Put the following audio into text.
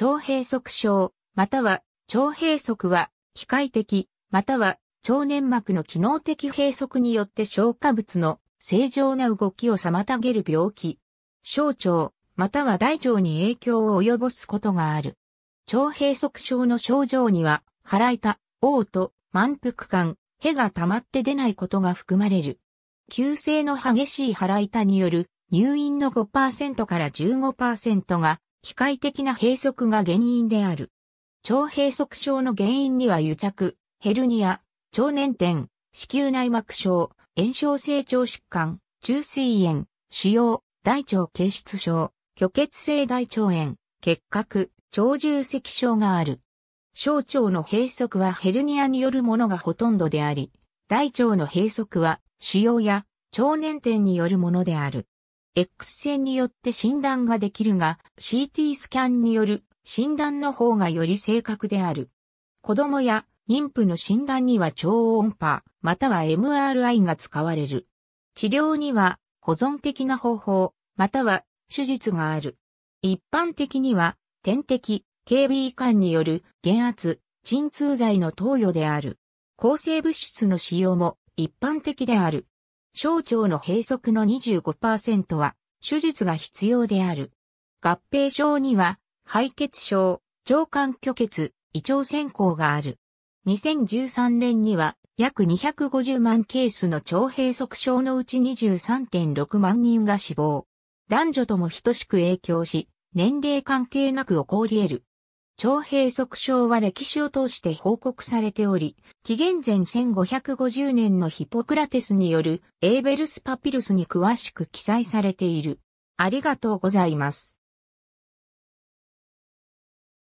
腸閉塞症、または腸閉塞は機械的、または腸粘膜の機能的閉塞によって消化物の正常な動きを妨げる病気。小腸、または大腸に影響を及ぼすことがある。腸閉塞症の症状には、腹痛、嘔吐、満腹感、屁が溜まって出ないことが含まれる。急性の激しい腹痛による入院の5%から15%が機械的な閉塞が原因である。腸閉塞症の原因には癒着、ヘルニア、腸粘点、子宮内膜症、炎症性腸疾患、中水炎、腫瘍、大腸憩室症、虚血性大腸炎、結核、腸重積症がある。小腸の閉塞はヘルニアによるものがほとんどであり、大腸の閉塞は腫瘍や腸粘点によるものである。X 線によって診断ができるが、CT スキャンによる診断の方がより正確である。子供や妊婦の診断には超音波、または MRI が使われる。治療には保存的な方法、または手術がある。一般的には、点滴、KB 管による減圧、鎮痛剤の投与である。抗生物質の使用も一般的である。小腸の閉塞の25%は手術が必要である。合併症には肺血症、腸管虚血、胃腸先行がある。2013年には約250万ケースの腸閉塞症のうち23.6万人が死亡。男女とも等しく影響し、年齢関係なく起こり得る。腸閉塞症は歴史を通して報告されており、紀元前1550年のヒポクラテスによるエーベルスパピルスに詳しく記載されている。ありがとうございます。